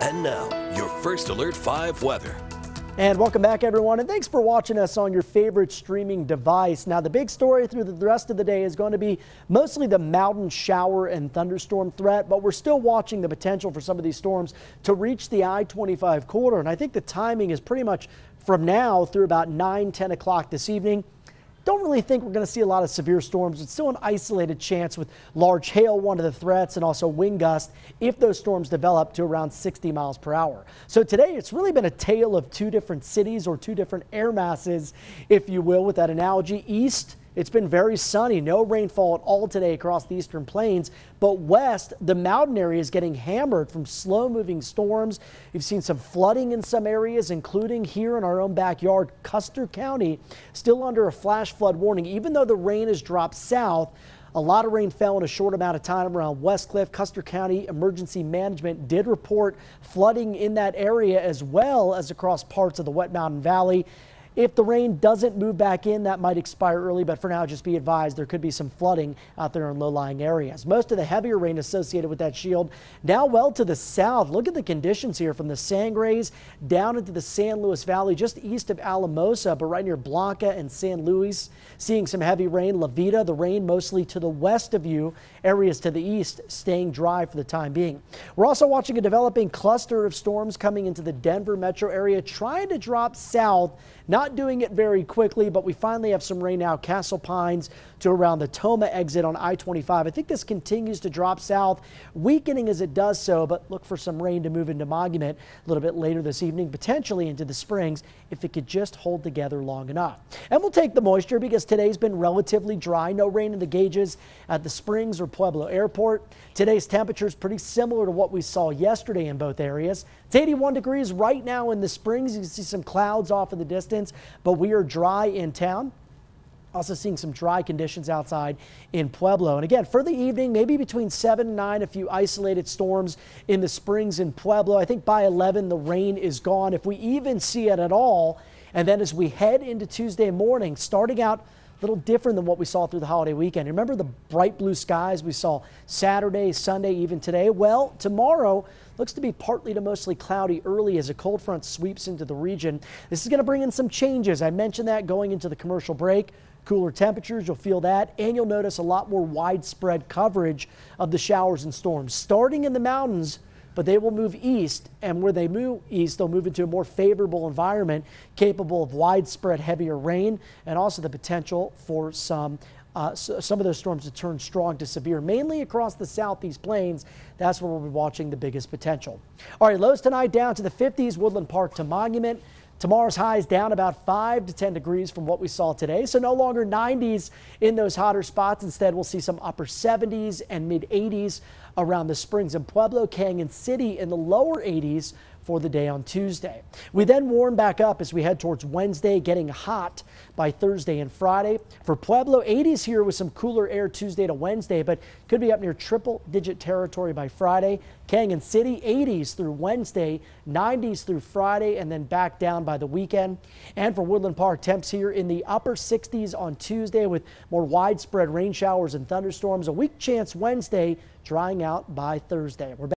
And now, your First Alert 5 weather. And welcome back, everyone, and thanks for watching us on your favorite streaming device. Now, the big story through the rest of the day is going to be mostly the mountain shower and thunderstorm threat, but we're still watching the potential for some of these storms to reach the I-25 corridor. And I think the timing is pretty much from now through about 9, 10 o'clock this evening. Don't really think we're going to see a lot of severe storms. It's still an isolated chance with large hail, one of the threats, and also wind gusts if those storms develop to around 60 miles per hour. So today it's really been a tale of two different cities or two different air masses, if you will, with that analogy. East it's been very sunny, no rainfall at all today across the eastern plains, but west, the mountain area is getting hammered from slow moving storms. You've seen some flooding in some areas, including here in our own backyard. Custer County still under a flash flood warning, even though the rain has dropped south. A lot of rain fell in a short amount of time around Westcliffe. Custer County Emergency Management did report flooding in that area as well as across parts of the Wet Mountain Valley. If the rain doesn't move back in, that might expire early, but for now, just be advised there could be some flooding out there in low-lying areas. Most of the heavier rain associated with that shield now well to the south. Look at the conditions here from the Sangres down into the San Luis Valley, just east of Alamosa, but right near Blanca and San Luis. Seeing some heavy rain. La Veta, the rain mostly to the west of you. Areas to the east staying dry for the time being. We're also watching a developing cluster of storms coming into the Denver metro area, trying to drop south not doing it very quickly, but we finally have some rain now. Castle Pines to around the Tomah exit on I-25. I think this continues to drop south, weakening as it does so, but look for some rain to move into Monument a little bit later this evening, potentially into the Springs if it could just hold together long enough. And we'll take the moisture because today's been relatively dry. No rain in the gauges at the Springs or Pueblo Airport. Today's temperature is pretty similar to what we saw yesterday in both areas. It's 81 degrees right now in the Springs. You can see some clouds off in the distance but we are dry in town. Also seeing some dry conditions outside in Pueblo. And again, for the evening, maybe between 7 and 9, a few isolated storms in the Springs in Pueblo. I think by 11, the rain is gone, if we even see it at all. And then as we head into Tuesday morning, starting out little different than what we saw through the holiday weekend. Remember the bright blue skies we saw Saturday, Sunday, even today? Well, tomorrow looks to be partly to mostly cloudy early as a cold front sweeps into the region. This is going to bring in some changes. I mentioned that going into the commercial break. Cooler temperatures, you'll feel that, and you'll notice a lot more widespread coverage of the showers and storms. Starting in the mountains, but they will move east, and where they move east, they'll move into a more favorable environment capable of widespread heavier rain and also the potential for some uh, so some of those storms to turn strong to severe, mainly across the southeast plains. That's where we'll be watching the biggest potential. All right, lows tonight down to the 50s, Woodland Park to Monument. Tomorrow's highs down about 5 to 10 degrees from what we saw today. So no longer 90s in those hotter spots. Instead, we'll see some upper 70s and mid 80s around the Springs and Pueblo, Cañon City in the lower 80s for the day on Tuesday. We then warm back up as we head towards Wednesday, getting hot by Thursday and Friday. For Pueblo, 80s here with some cooler air Tuesday to Wednesday, but could be up near triple digit territory by Friday. Cañon City, 80s through Wednesday, 90s through Friday, and then back down by the weekend. And for Woodland Park, temps here in the upper 60s on Tuesday with more widespread rain showers and thunderstorms. A weak chance Wednesday, drying out by Thursday. We're